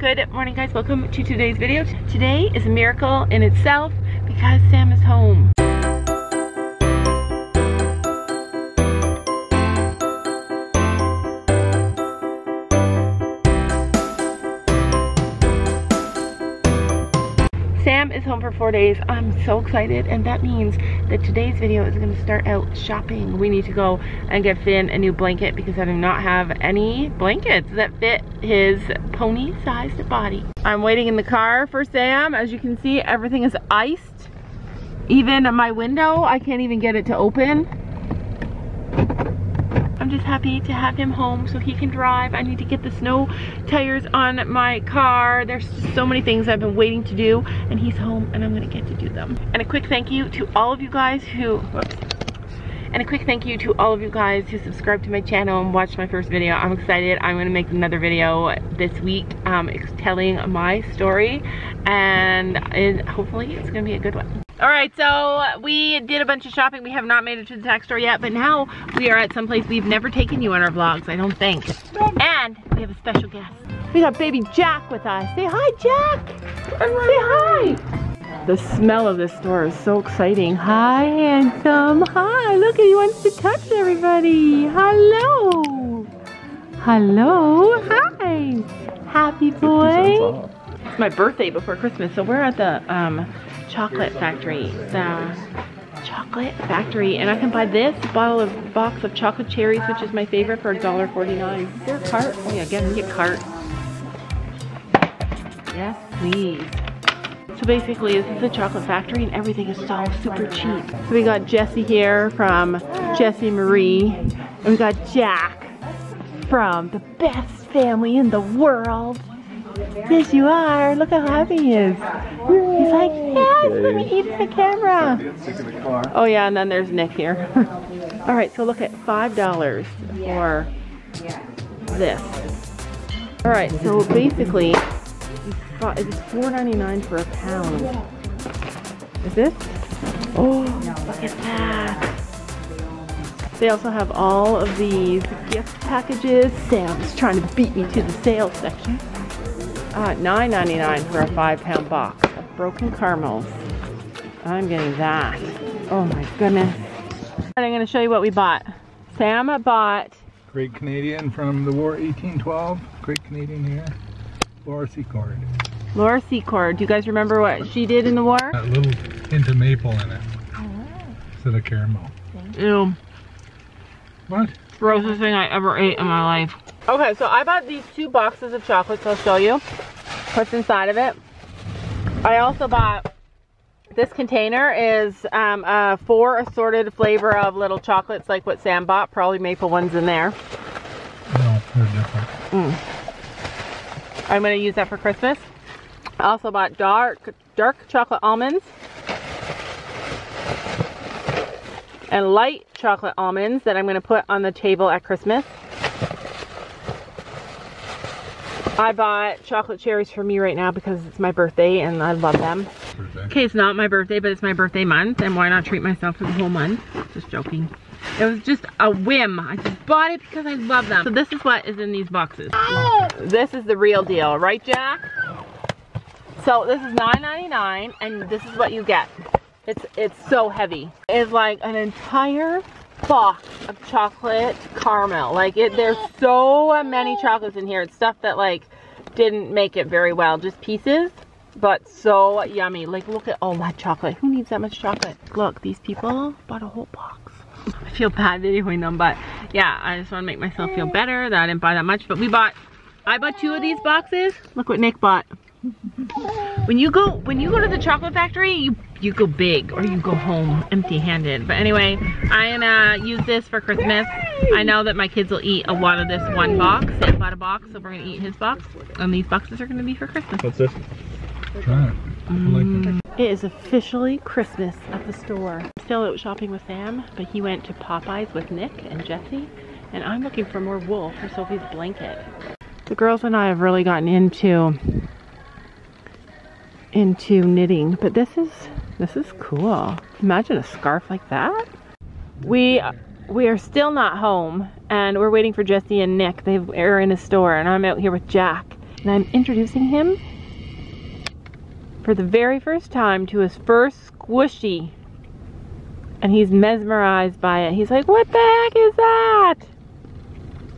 Good morning guys, welcome to today's video. Today is a miracle in itself because Sam is home. Is home for four days. I'm so excited and that means that today's video is to start out shopping. We need to go and get Finn a new blanket because I do not have any blankets that fit his pony-sized body. I'm waiting in the car for Sam. As you can see, everything is iced. Even my window, I can't even get it to open. Just happy to have him home so he can drive. I need to get the snow tires on my car. There's just so many things I've been waiting to do and he's home and I'm gonna get to do them. And a quick thank you to all of you guys who, whoops. And a quick thank you to all of you guys who subscribed to my channel and watched my first video. I'm excited. I'm gonna make another video this week um, telling my story and it, hopefully it's gonna be a good one. All right, so we did a bunch of shopping. We have not made it to the tack store yet, but now we are at some place we've never taken you on our vlogs, I don't think. And we have a special guest. We got baby Jack with us. Say hi, Jack. Say hi. The smell of this store is so exciting. Hi, handsome. Hi, look, he wants to touch everybody. Hello. Hello. Hi. Happy boy. It's my birthday before Christmas, so we're at the um, chocolate factory. The chocolate factory. And I can buy this bottle of box of chocolate cherries, which is my favorite, for $1.49. Is there a cart? Oh yeah, get a cart. Yes, please. So basically, this is a chocolate factory and everything is so super cheap. So we got Jesse here from Jesse Marie. And we got Jack from the best family in the world. Yes, you are. Look how happy he is. He's like, yes, let me eat the camera. Oh yeah, and then there's Nick here. All right, so look at $5 for this. All right, so basically, it's $4.99 for a pound. Is this? Oh, look at that. They also have all of these gift packages. Sam's trying to beat me to the sales section. Uh, $9.99 for a five pound box of broken caramels. I'm getting that. Oh my goodness. I'm gonna show you what we bought. Sam bought Great Canadian from the war 1812. Great Canadian here. Laura Secord. Laura Secord. Do you guys remember what she did in the war? That little hint of maple in it. Instead of caramel. Ew. What? Grossest thing I ever ate in my life. Okay, so I bought these two boxes of chocolates. I'll show you what's inside of it. I also bought this container is um, uh, four assorted flavor of little chocolates like what Sam bought. Probably maple ones in there. No, they're different. Mm. I'm going to use that for Christmas. I also bought dark, dark chocolate almonds. And light chocolate almonds that I'm going to put on the table at Christmas. I bought chocolate cherries for me right now because it's my birthday and I love them. Birthday. Okay, it's not my birthday, but it's my birthday month, and why not treat myself for the whole month? Just joking. It was just a whim. I just bought it because I love them. So this is what is in these boxes. This is the real deal, right, Jack? So this is $9.99, and this is what you get. It's it's so heavy. It's like an entire box of chocolate caramel. Like it, there's so many chocolates in here. It's stuff that like didn't make it very well, just pieces, but so yummy. Like look at oh, all that chocolate. Who needs that much chocolate? Look, these people bought a whole box. I feel bad videoing them, but yeah, I just want to make myself feel better that I didn't buy that much. But we bought, I bought two of these boxes. Look what Nick bought. When you go when you go to the chocolate factory, you you go big or you go home empty-handed. But anyway, I'm gonna uh, use this for Christmas. I know that my kids will eat a lot of this one box. Sam bought a box, so we're gonna eat his box. And these boxes are gonna be for Christmas. What's this? Try it. I like it. Mm. It is officially Christmas at the store. I'm still out shopping with Sam, but he went to Popeyes with Nick and Jesse, and I'm looking for more wool for Sophie's blanket. The girls and I have really gotten into into knitting, but this is this is cool. Imagine a scarf like that. We we are still not home, and we're waiting for Jesse and Nick. They are in a store, and I'm out here with Jack. And I'm introducing him for the very first time to his first squishy. And he's mesmerized by it. He's like, what the heck is that?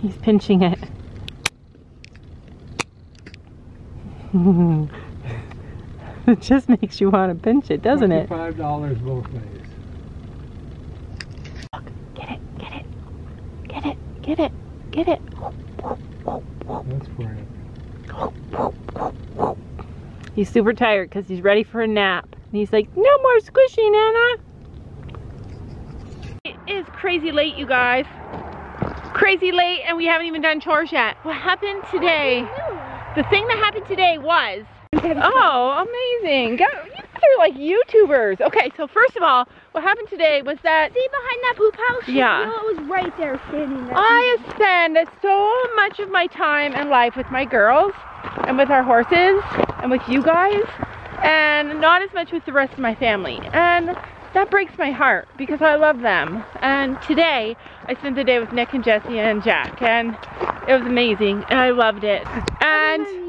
He's pinching it. it just makes you want to pinch it, doesn't it? Five dollars both ways. Get it, get it, get it, get it, get it. That's for it. He's super tired because he's ready for a nap. And he's like, no more squishy, Nana. It is crazy late, you guys. Crazy late, and we haven't even done chores yet. What happened today? The thing that happened today was, oh, amazing. Go- You guys are like YouTubers. Okay, so first of all, what happened today was that See behind that poop house? Yeah. You know, it was right there standing there. I spend so much of my time and life with my girls and with our horses and with you guys and not as much with the rest of my family. And that breaks my heart because I love them. And today I spent the day with Nick and Jesse and Jack and it was amazing and I loved it. And.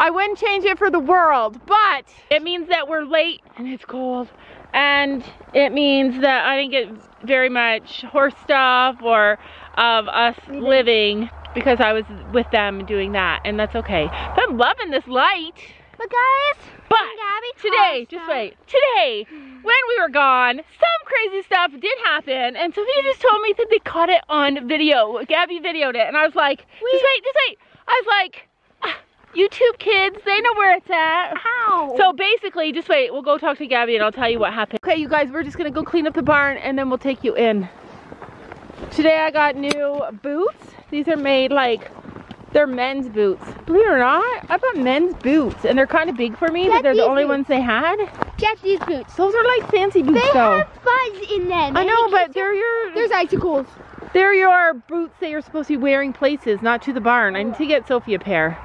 I wouldn't change it for the world, but it means that we're late and it's cold. And it means that I didn't get very much horse stuff or of us living because I was with them doing that. And that's okay. But I'm loving this light. But guys, But Gabby today, just wait. Today, when we were gone, some crazy stuff did happen, and Sophia just told me that they caught it on video. Gabby videoed it, and I was like, just wait, just wait. I was like, YouTube kids, they know where it's at. how? So basically, just wait. We'll go talk to Gabby, and I'll tell you what happened. Okay, you guys, we're just gonna go clean up the barn, and then we'll take you in. Today I got new boots. These are made like they're men's boots. Believe it or not, I bought men's boots, and they're kind of big for me, but they're the only boots. ones they had. Get these boots. Those are like fancy boots, They though. have fuzz in them. I know, but they're your There's icicles. they're your boots that you're supposed to be wearing places, not to the barn. I need to get Sophie a pair.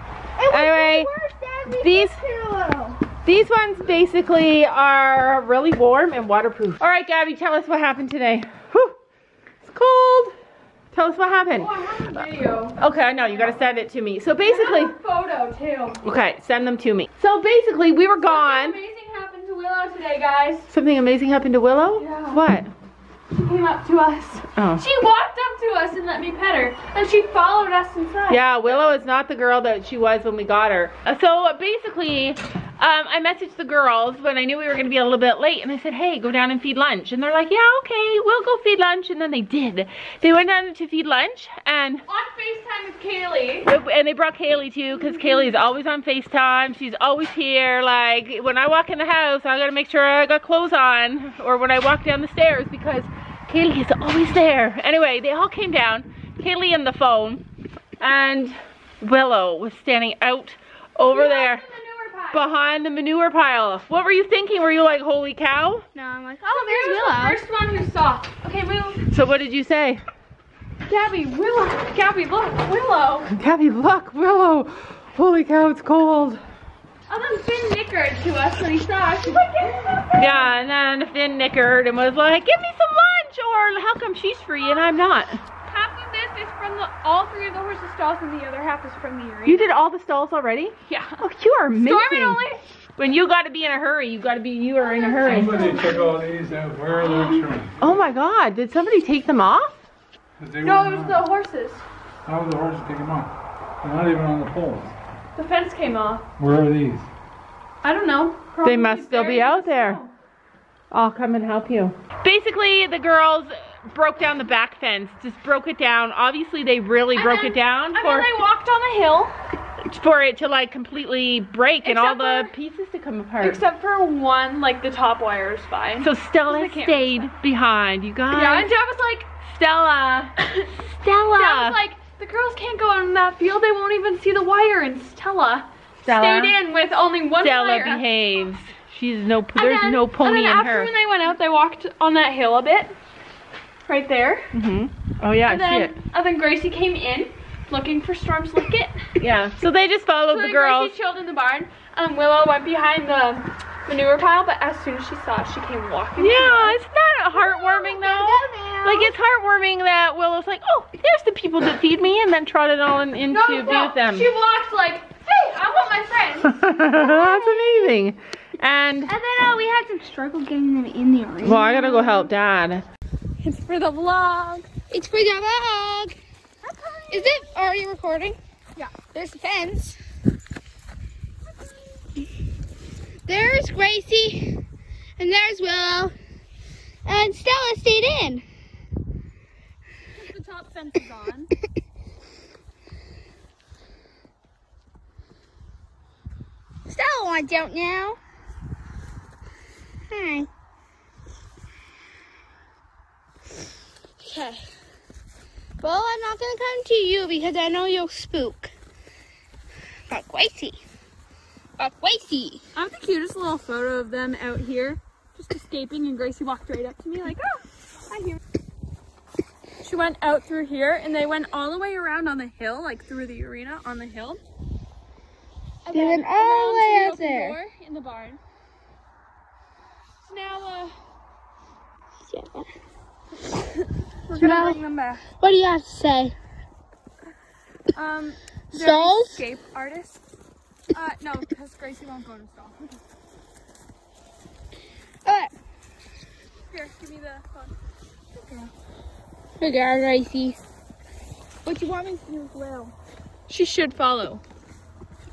Anyway, worse than we these- fixed it a little. These ones basically are really warm and waterproof. All right, Gabby, tell us what happened today. Whew, it's cold. Tell us what happened. Oh, I have a video. Okay, I know you gotta send it to me. So basically, I have a photo too. okay, send them to me. So basically, we were gone. Something amazing happened to Willow today, guys. Something amazing happened to Willow. Yeah. What? She came up to us. Oh. She walked up to us and let me pet her, and she followed us inside. Yeah, Willow is not the girl that she was when we got her. Uh, So basically, um, I messaged the girls when I knew we were going to be a little bit late, and I said, "Hey, go down and feed lunch." And they're like, "Yeah, okay, we'll go feed lunch." And then they did. They went down to feed lunch, and On FaceTime with Kaylee. and they brought Kaylee too, because Kaylee is always on Facetime. She's always here. Like when I walk in the house, I gotta make sure I got clothes on, or when I walk down the stairs, because Kaylee is always there. Anyway, they all came down. Kaylee and the phone, and Willow was standing out over there behind the manure pile. What were you thinking? Were you like, holy cow? No, I'm like, oh, there's There's Willow. the first one who saw. Okay, move. So what did you say? Gabby, Willow. Gabby, look, Willow. Gabby, look, Willow. Holy cow, it's cold. Oh, and then Finn nickered to us when he saw us. Like, "Give me something." Yeah, and then Finn nickered and was like, give me some lunch, or how come she's free and I'm not? Half of this is from the all three of the horses' stalls, and the other half is from the arena. You did all the stalls already? Yeah. Oh, you are amazing. Stormy only. When you got to be in a hurry, you got to be, you are in a hurry. Somebody took all these out. Where are the extra ones? Oh my God, did somebody take them off? No, it was not- the horses. How did the horses take them off? They're not even on the poles. The fence came off. Where are these? I don't know. They must still be out there. snow. I'll come and help you. Basically, the girls broke down the back fence, just broke it down. Obviously, they really And broke then- it down And for then they walked on the hill, for it to like completely break and all the for- pieces to come apart. except for one, like the top wire is fine. so Stella stayed behind. You guys. yeah, and Dad was like, Stella. Stella. Dad was like, the girls can't go in that field. They won't even see the wire. And Stella, Stella. stayed in with only one Stella wire. behaves. She's no. There's then- no pony and then after when they went out, they walked on that hill a bit, right there. hmm Oh yeah, and I see then, it. and then Gracie came in, looking for Storm's Licket. Yeah. So they just followed So the girls. Gracie chilled in the barn, and Willow went behind the manure pile. But as soon as she saw it, she came walking. Yeah, it's not heartwarming though. Like it's heartwarming that Willow's like, oh, there's the people that feed me, and then trotted on in no, to be with them. She walked like, hey, I want my friends. That's amazing. And And then uh, we had some struggle getting them in the arena. well, I gotta go help Dad. It's for the vlog. It's for the vlog. Is it? Are you recording? Yeah. There's the fence. There's Gracie. And there's Willow. And Stella stayed in. The top fence is on. Stella wants out now. Hi. Okay. Well, I'm not gonna come to you because I know you'll spook. But Gracie. But Gracie. I have the cutest little photo of them out here, just escaping, and Gracie walked right up to me like, oh, hi here. She went out through here, and they went all the way around on the hill, like through the arena on the hill. And They went all the way out there. in the barn. Now, uh, we're gonna Now- bring them back. What do you have to say? Um, Stalls? escape artists. Uh, no, because Gracie won't go to stall. Alright. Here, give me the phone. Here you go, Gracie. What you want me to do as well? She should follow.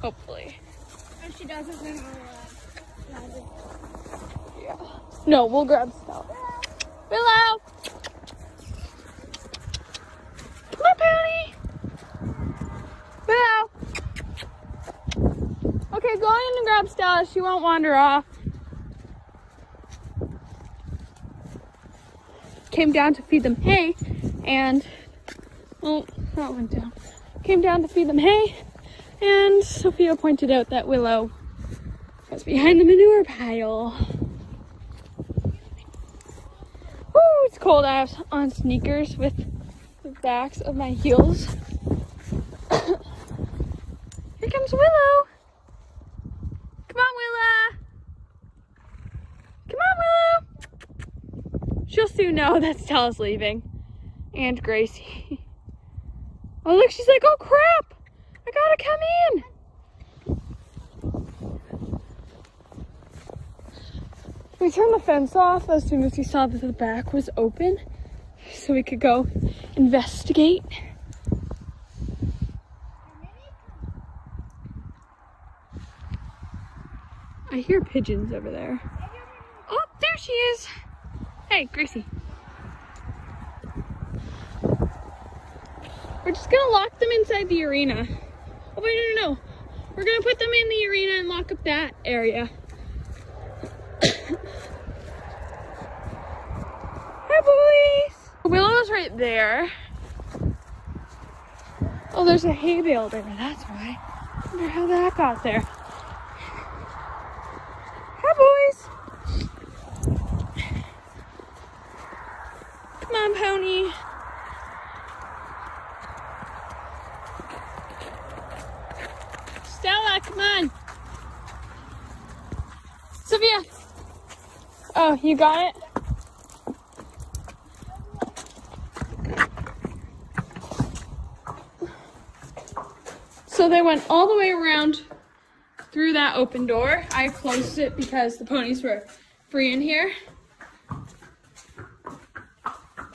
Hopefully. If she doesn't, then Yeah. No, we'll grab stuff. Willow! On, Pony! Willow! Okay, go in and grab Stella. She won't wander off. Came down to feed them hay, and oh, that went down. Came down to feed them hay, and Sophia pointed out that Willow was behind the manure pile. Woo, it's cold. I have on sneakers with the backs of my heels. Here comes Willow. Come on, Willa. Come on, Willow. She'll soon know that Stella's leaving. And Gracie. Oh, look, she's like, oh crap. I gotta come We turned the fence off as soon as we saw that the back was open so we could go investigate. I hear pigeons over there. Oh, there she is. Hey, Gracie. We're just gonna lock them inside the arena. Oh, wait, no, no, no. We're gonna put them in the arena and lock up that area. Hi, boys. Willow's right there. Oh, there's a hay bale there. That's why. I wonder how that got there. Hi, boys. Come on, pony. Stella, come on. Sophia. Oh, you got it? So they went all the way around through that open door. I closed it because the ponies were free in here.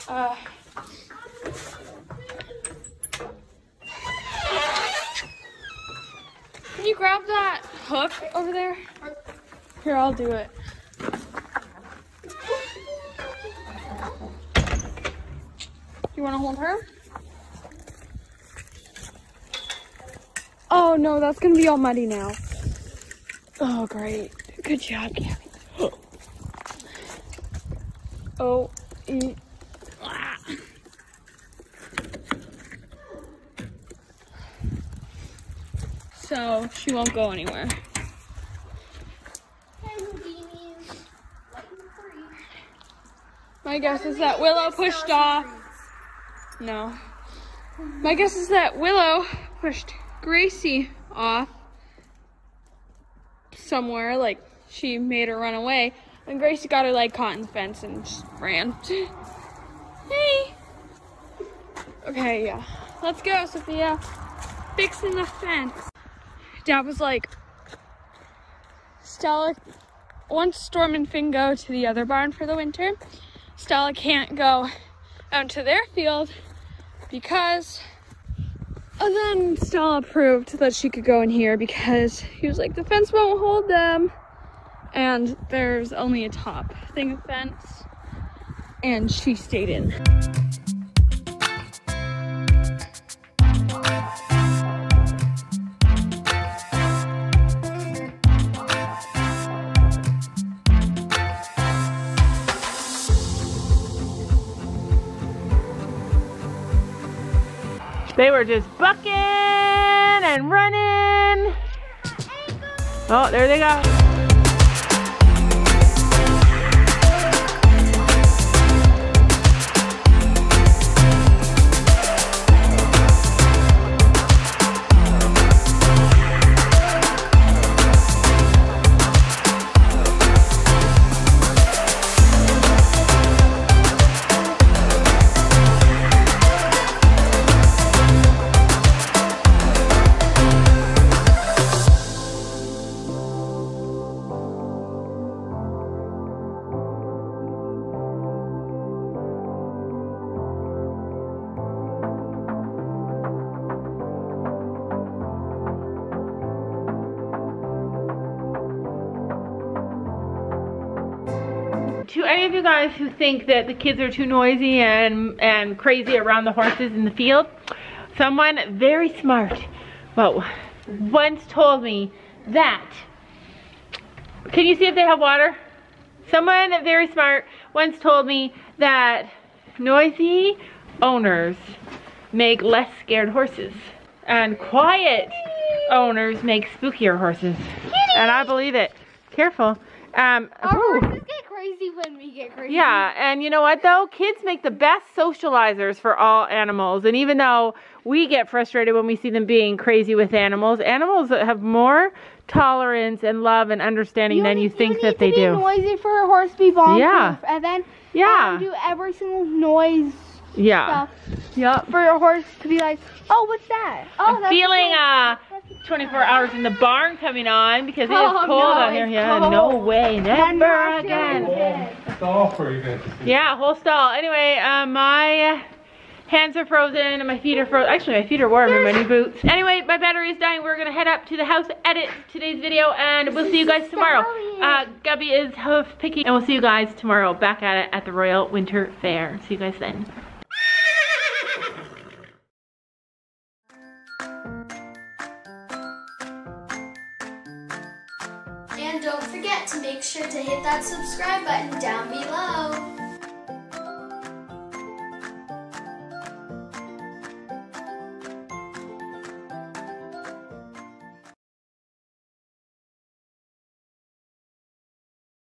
Uh, can you grab that hook over there? Here, I'll do it. You want to hold her? Oh no, that's gonna be all muddy now. Oh great. Good job, Gabby. Oh, e- ah. So she won't go anywhere. My guess is that Willow pushed off. No. My guess is that Willow pushed Gracie off somewhere, like she made her run away, and Gracie got her leg caught in the fence and just ran. hey! Okay, yeah. Let's go, Sophia. Fixing the fence. Dad was like, Stella, once Storm and Finn go to the other barn for the winter, Stella can't go out to their field because and then Stella proved that she could go in here because he was like, the fence won't hold them. And there's only a top thing of fence. And she stayed in. They were just bucking and running. Oh, there they go. Guys who think that the kids are too noisy and and crazy around the horses in the field, someone very smart, well, once told me that. Can you see if they have water? Someone very smart once told me that noisy owners make less scared horses and quiet owners make spookier horses. And I believe it. Careful. Um, Our ooh. horses get crazy when we get crazy. Yeah, and you know what though? Kids make the best socializers for all animals. And even though we get frustrated when we see them being crazy with animals, animals that have more tolerance and love and understanding than need- you think need that to they be do. noisy for a horse to be bomb Yeah. And then Yeah. um, do every single noise Yeah. stuff Yep. for a horse to be like, oh, what's that? Oh, I'm that's feeling uh the- 24 hours in the barn coming on because it is Oh, cold no, out here. Yeah, cold. no way, Then never after again. Stall for you guys. Yeah, whole stall. Anyway, uh, my hands are frozen and my feet are frozen. Actually, my feet are warm in my new boots. Anyway, my battery is dying. We're gonna head up to the house, edit today's video, and we'll see you guys tomorrow. Uh, Gabby is hoof picking, and we'll see you guys tomorrow back at it at the Royal Winter Fair. See you guys then. Sure to hit that subscribe button down below.